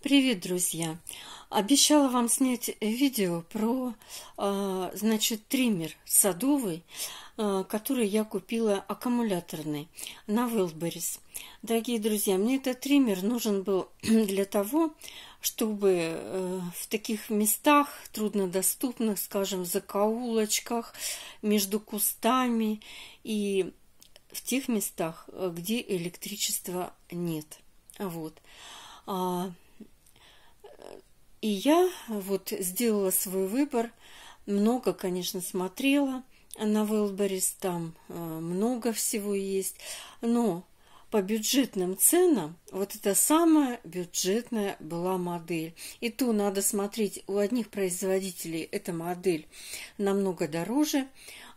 Привет, друзья! Обещала вам снять видео про, а, значит, триммер садовый, а, который я купила аккумуляторный на Wildberries. Дорогие друзья, мне этот триммер нужен был для того, чтобы э, в таких местах труднодоступных, скажем, в закоулочках, между кустами и в тех местах, где электричества нет. Вот. И я вот сделала свой выбор, много, конечно, смотрела на Wildberries, там э, много всего есть, но по бюджетным ценам вот это самая бюджетная была модель. И то надо смотреть, у одних производителей эта модель намного дороже,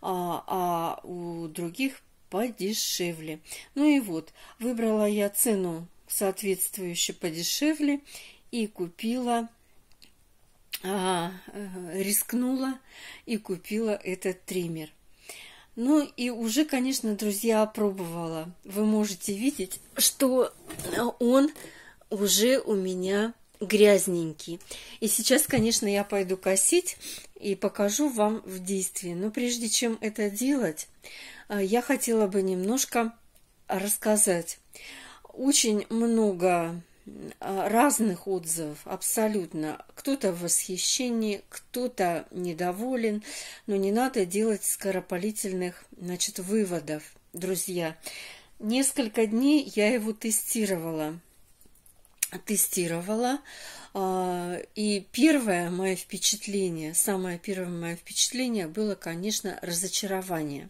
а, а у других подешевле. Ну и вот, выбрала я цену соответствующую подешевле и купила а, рискнула и купила этот триммер. Ну и уже, конечно, друзья, опробовала. Вы можете видеть, что он уже у меня грязненький. И сейчас, конечно, я пойду косить и покажу вам в действии. Но прежде чем это делать, а, я хотела бы немножко рассказать. Очень много разных отзывов абсолютно. Кто-то в восхищении, кто-то недоволен, но не надо делать скоропалительных значит, выводов, друзья. Несколько дней я его тестировала. Тестировала. А, и первое мое впечатление, самое первое мое впечатление было, конечно, разочарование.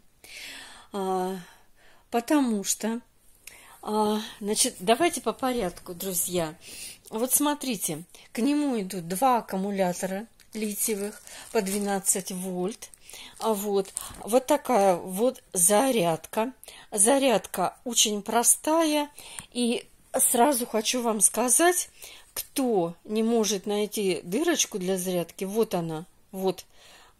А, потому что значит, давайте по порядку, друзья. Вот смотрите, к нему идут два аккумулятора литиевых по 12 вольт. А вот, вот такая вот зарядка. Зарядка очень простая. И сразу хочу вам сказать, кто не может найти дырочку для зарядки, вот она, вот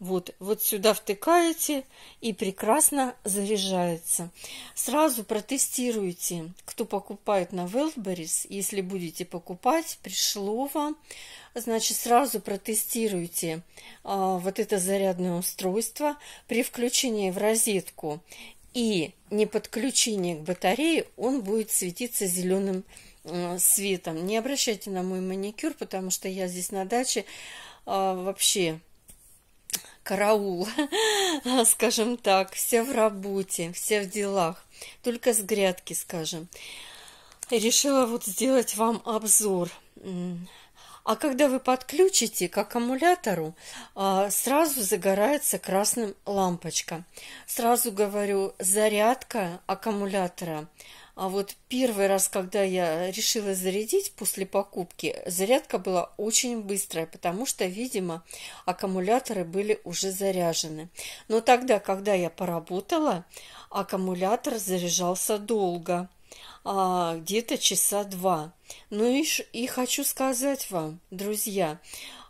вот, вот сюда втыкаете и прекрасно заряжается. Сразу протестируйте, кто покупает на Wildberries. Если будете покупать, пришло вам, значит, сразу протестируйте а, вот это зарядное устройство при включении в розетку и не подключении к батарее, он будет светиться зеленым а, светом. Не обращайте на мой маникюр, потому что я здесь на даче а, вообще караул, скажем так, все в работе, все в делах, только с грядки, скажем. Решила вот сделать вам обзор. А когда вы подключите к аккумулятору, а, сразу загорается красным лампочка. Сразу говорю, зарядка аккумулятора а вот первый раз, когда я решила зарядить после покупки, зарядка была очень быстрая, потому что, видимо, аккумуляторы были уже заряжены. Но тогда, когда я поработала, аккумулятор заряжался долго, а, где-то часа два. Ну и, и хочу сказать вам, друзья,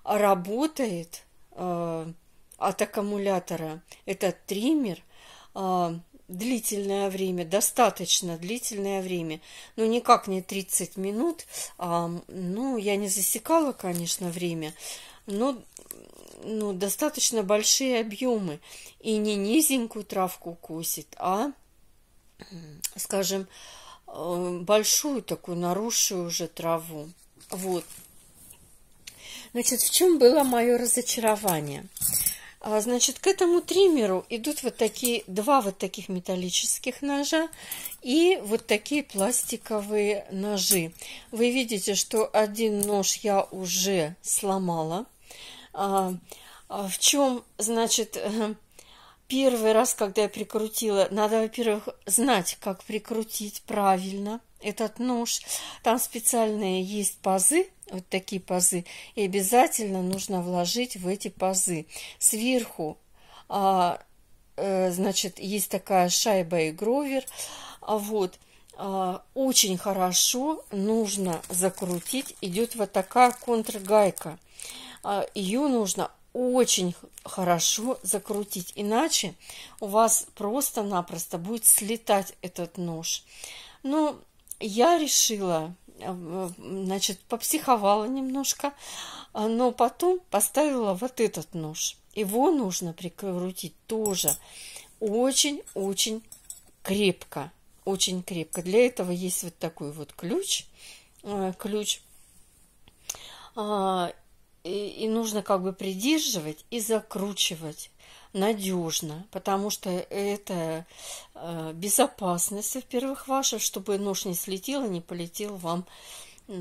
работает э, от аккумулятора этот триммер э, длительное время, достаточно длительное время, но никак не 30 минут. А, ну, я не засекала, конечно, время, но ну, достаточно большие объемы. И не низенькую травку косит, а, скажем, э, большую такую нарушую уже траву. Вот. Значит, в чем было мое разочарование? А, значит, к этому триммеру идут вот такие, два вот таких металлических ножа и вот такие пластиковые ножи. Вы видите, что один нож я уже сломала. А, а в чем, значит, э, первый раз, когда я прикрутила, надо, во-первых, знать, как прикрутить правильно этот нож. Там специальные есть пазы, вот такие пазы, и обязательно нужно вложить в эти пазы. Сверху, а, э, значит, есть такая шайба и гровер, а вот, а, очень хорошо нужно закрутить, идет вот такая контргайка. А, ее нужно очень хорошо закрутить, иначе у вас просто-напросто будет слетать этот нож. Ну, я решила значит, попсиховала немножко, но потом поставила вот этот нож. Его нужно прикрутить тоже очень-очень крепко, очень крепко. Для этого есть вот такой вот ключ, э, ключ, а, и, и нужно как бы придерживать и закручивать надежно, потому что это э, безопасность, во-первых, ваша, чтобы нож не слетел и не полетел вам э,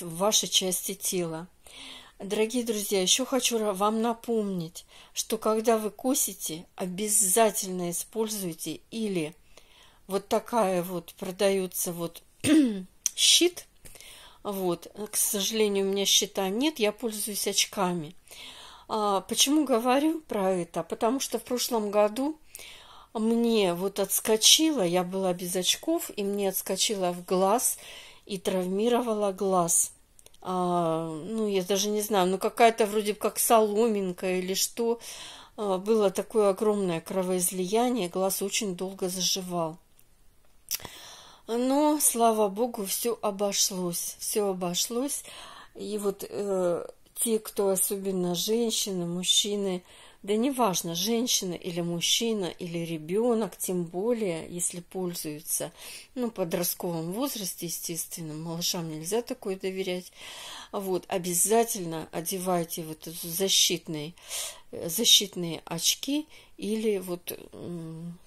в ваши части тела. Дорогие друзья, еще хочу вам напомнить, что когда вы косите, обязательно используйте или вот такая вот продается вот щит. Вот, к сожалению, у меня щита нет, я пользуюсь очками. А, почему говорю про это? Потому что в прошлом году мне вот отскочило, я была без очков, и мне отскочило в глаз и травмировала глаз а, ну, я даже не знаю, ну, какая-то вроде как соломинка или что. А, было такое огромное кровоизлияние, глаз очень долго заживал. Но, слава богу, все обошлось, все обошлось. И вот э, те, кто особенно женщины, мужчины, да неважно, женщина или мужчина, или ребенок, тем более, если пользуются, ну, подростковом возрасте, естественно, малышам нельзя такое доверять, вот, обязательно одевайте вот защитные, защитные очки или вот,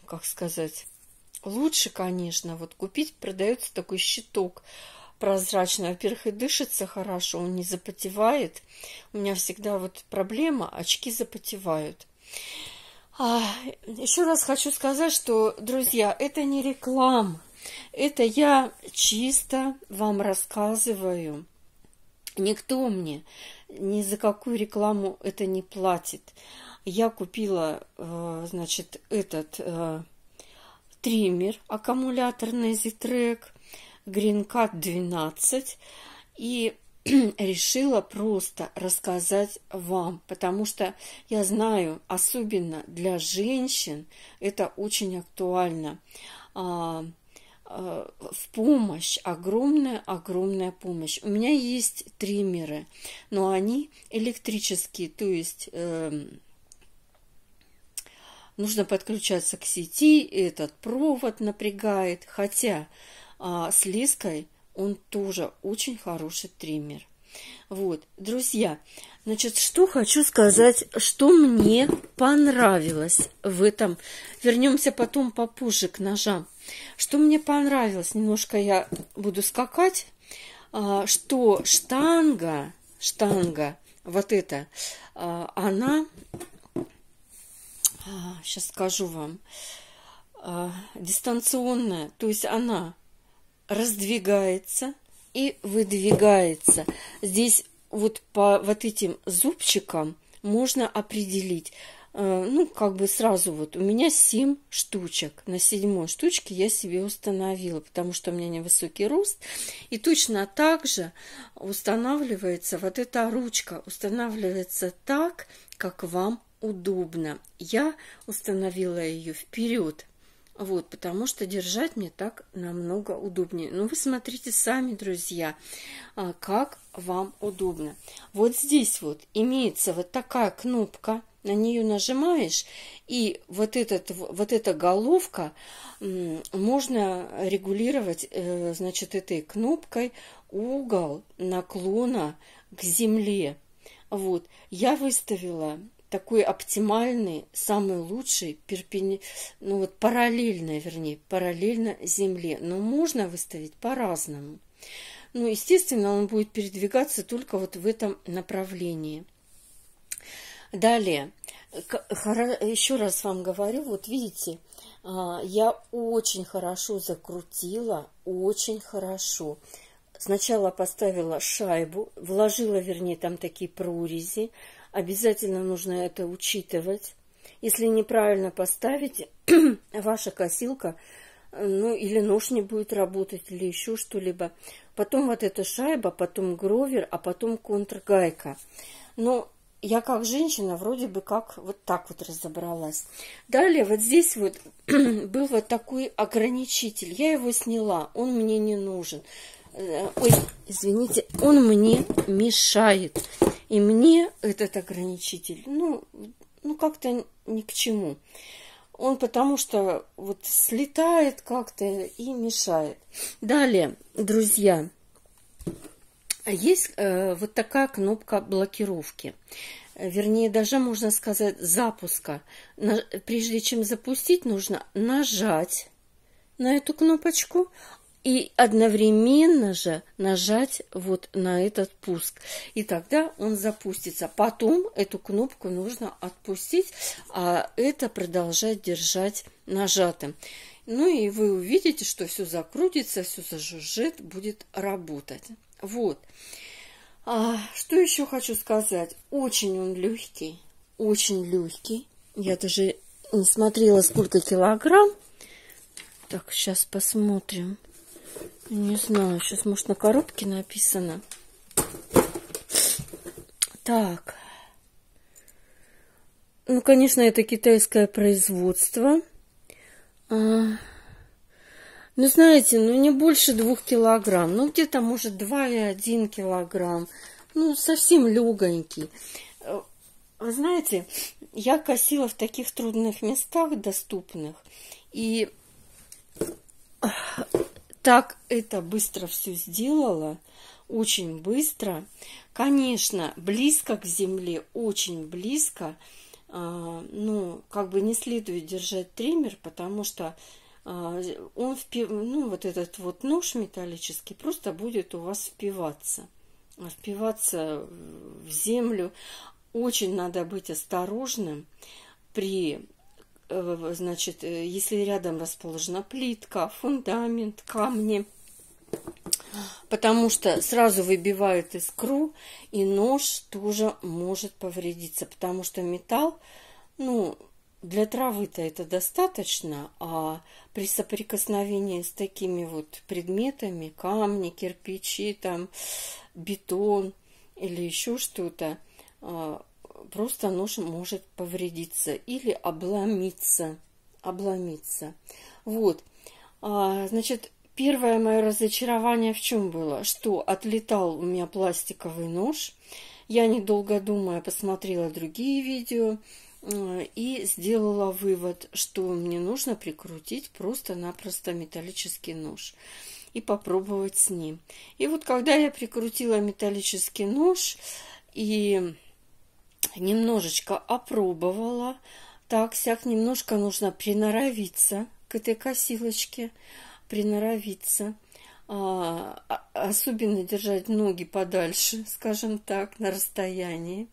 как сказать, лучше, конечно, вот купить, продается такой щиток, прозрачный. Во-первых, и дышится хорошо, он не запотевает. У меня всегда вот проблема, очки запотевают. А, еще раз хочу сказать, что, друзья, это не реклама. Это я чисто вам рассказываю. Никто мне ни за какую рекламу это не платит. Я купила, э, значит, этот э, триммер аккумуляторный Zitrek Greencat 12 и решила просто рассказать вам, потому что я знаю, особенно для женщин это очень актуально. А, а, в помощь, огромная-огромная помощь. У меня есть триммеры, но они электрические, то есть э, нужно подключаться к сети, этот провод напрягает, хотя а с леской он тоже очень хороший триммер. Вот, друзья, значит, что хочу сказать, что мне понравилось в этом. Вернемся потом попозже к ножам. Что мне понравилось, немножко я буду скакать, а, что штанга, штанга, вот эта, а, она, сейчас скажу вам, дистанционная, то есть она раздвигается и выдвигается. Здесь вот по вот этим зубчикам можно определить, э, ну, как бы сразу вот, у меня 7 штучек. На седьмой штучке я себе установила, потому что у меня невысокий рост. И точно так же устанавливается вот эта ручка, устанавливается так, как вам удобно. Я установила ее вперед вот, потому что держать мне так намного удобнее. Ну, вы смотрите сами, друзья, а, как вам удобно. Вот здесь вот имеется вот такая кнопка, на нее нажимаешь, и вот, этот, вот эта головка можно регулировать, э, значит, этой кнопкой угол наклона к земле. Вот, я выставила такой оптимальный, самый лучший, перпени... ну вот параллельно, вернее, параллельно Земле. Но можно выставить по-разному. Ну, естественно, он будет передвигаться только вот в этом направлении. Далее, еще раз вам говорю, вот видите, а, я очень хорошо закрутила, очень хорошо. Сначала поставила шайбу, вложила, вернее, там такие прорези, Обязательно нужно это учитывать. Если неправильно поставить, ваша косилка, ну, или нож не будет работать, или еще что-либо. Потом вот эта шайба, потом гровер, а потом контргайка. Но я как женщина вроде бы как вот так вот разобралась. Далее вот здесь вот был вот такой ограничитель. Я его сняла, он мне не нужен. э, ой, извините, он мне мешает. И мне этот ограничитель, ну, ну как-то ни к чему. Он потому что вот слетает как-то и мешает. Далее, друзья, есть э, вот такая кнопка блокировки. Вернее, даже можно сказать запуска. На, прежде чем запустить, нужно нажать на эту кнопочку, и одновременно же нажать вот на этот пуск. И тогда он запустится. Потом эту кнопку нужно отпустить, а это продолжать держать нажатым. Ну и вы увидите, что все закрутится, все зажужжит, будет работать. Вот. А, что еще хочу сказать? Очень он легкий, очень легкий. Я даже не смотрела, сколько килограмм. Так, сейчас посмотрим. Не знаю, сейчас, может, на коробке написано. Так. Ну, конечно, это китайское производство. А, ну, знаете, ну, не больше двух килограмм. Ну, где-то, может, два и один килограмм. Ну, совсем легонький. Вы знаете, я косила в таких трудных местах доступных. И так это быстро все сделала, очень быстро. Конечно, близко к земле, очень близко. А, ну, как бы не следует держать триммер, потому что а, он впив... ну, вот этот вот нож металлический просто будет у вас впиваться. Впиваться в землю. Очень надо быть осторожным при значит, э, если рядом расположена плитка, фундамент, камни, потому что сразу выбивает искру, и нож тоже может повредиться, потому что металл, ну, для травы-то это достаточно, а при соприкосновении с такими вот предметами, камни, кирпичи, там, бетон или еще что-то, а, просто нож может повредиться или обломиться. Обломиться. Вот. А, значит, первое мое разочарование в чем было? Что отлетал у меня пластиковый нож. Я, недолго думая, посмотрела другие видео и сделала вывод, что мне нужно прикрутить просто-напросто металлический нож и попробовать с ним. И вот когда я прикрутила металлический нож и немножечко опробовала. Так, сяк, немножко нужно приноровиться к этой косилочке, приноровиться. А, а, особенно держать ноги подальше, скажем так, на расстоянии.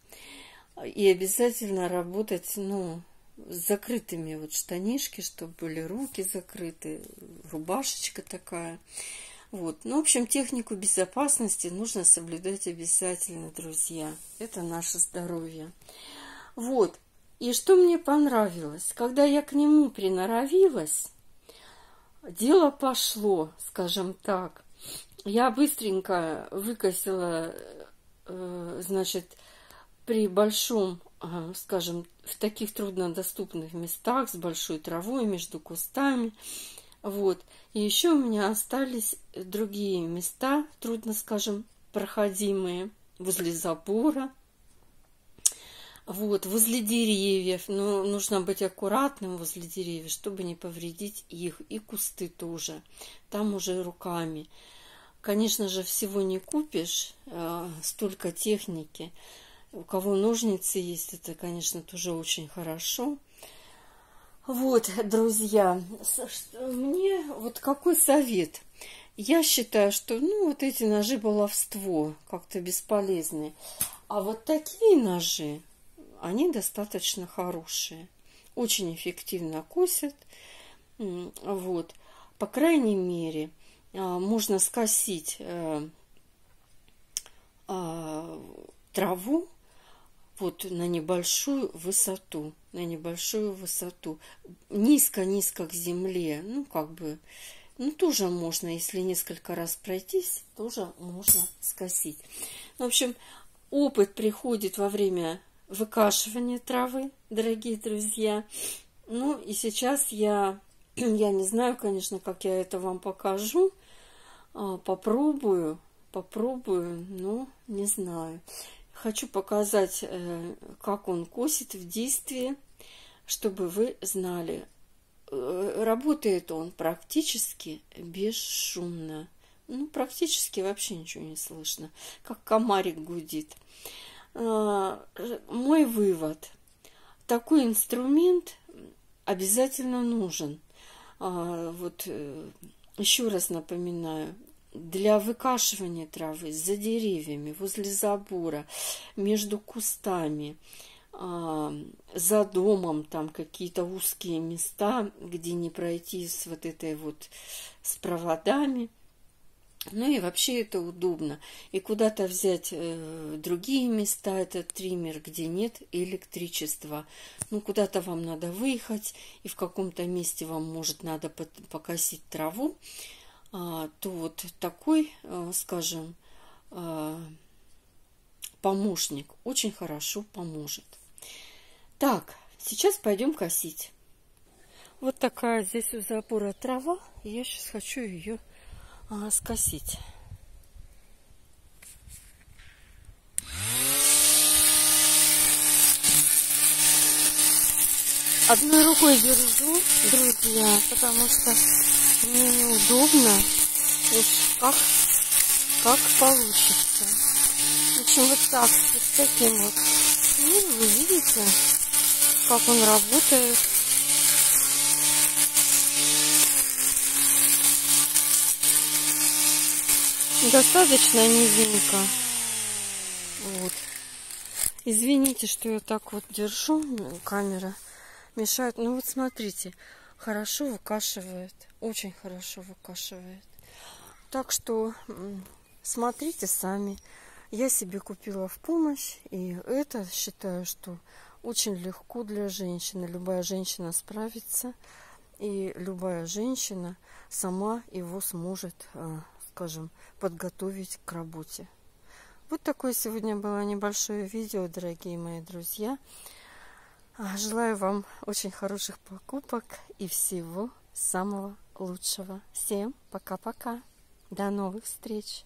И обязательно работать, ну, с закрытыми вот штанишки, чтобы были руки закрыты, рубашечка такая. Вот. Ну, в общем, технику безопасности нужно соблюдать обязательно, друзья. Это наше здоровье. Вот. И что мне понравилось? Когда я к нему приноровилась, дело пошло, скажем так. Я быстренько выкосила, э, значит, при большом, э, скажем, в таких труднодоступных местах с большой травой между кустами – вот. И еще у меня остались другие места, трудно скажем, проходимые, возле забора, вот, возле деревьев. Но нужно быть аккуратным возле деревьев, чтобы не повредить их. И кусты тоже. Там уже руками. Конечно же, всего не купишь, э, столько техники. У кого ножницы есть, это, конечно, тоже очень хорошо. Вот, друзья, мне вот какой совет? Я считаю, что, ну, вот эти ножи баловство как-то бесполезные. А вот такие ножи, они достаточно хорошие. Очень эффективно косят. Вот. По крайней мере, а, можно скосить э, а, траву вот на небольшую высоту, на небольшую высоту, низко-низко к земле, ну, как бы, ну, тоже можно, если несколько раз пройтись, тоже можно скосить. В общем, опыт приходит во время выкашивания травы, дорогие друзья. Ну, и сейчас я, я не знаю, конечно, как я это вам покажу, А, попробую, попробую, но не знаю. Хочу показать, э, как он косит в действии, чтобы вы знали. Э, работает он практически бесшумно. Ну, практически вообще ничего не слышно, как комарик гудит. А, мой вывод. Такой инструмент обязательно нужен. А, вот э, еще раз напоминаю, для выкашивания травы за деревьями, возле забора, между кустами, за домом, там какие-то узкие места, где не пройти с вот этой вот с проводами – ну и вообще это удобно. И куда-то взять э, другие места, этот триммер, где нет электричества. Ну, куда-то вам надо выехать, и в каком-то месте вам, может, надо покосить траву, а, то вот такой, э, скажем, э, помощник очень хорошо поможет. Так, сейчас пойдем косить. Вот такая здесь у забора трава. Я сейчас хочу ее а, скосить. Одной рукой держу, друзья, потому что мне неудобно. Вот как, как получится. В общем, вот так, вот таким вот. И вы видите, как он работает. достаточно низенько. Вот. Извините, что я так вот держу, камера мешает. Ну вот смотрите, хорошо выкашивает, очень хорошо выкашивает. Так что смотрите сами. Я себе купила в помощь, и это считаю, что очень легко для женщины. Любая женщина справится, и любая женщина сама его сможет а, скажем, подготовить к работе. Вот такое сегодня было небольшое видео, дорогие мои друзья. А, желаю вам очень хороших покупок и всего самого лучшего. Всем пока-пока. До новых встреч.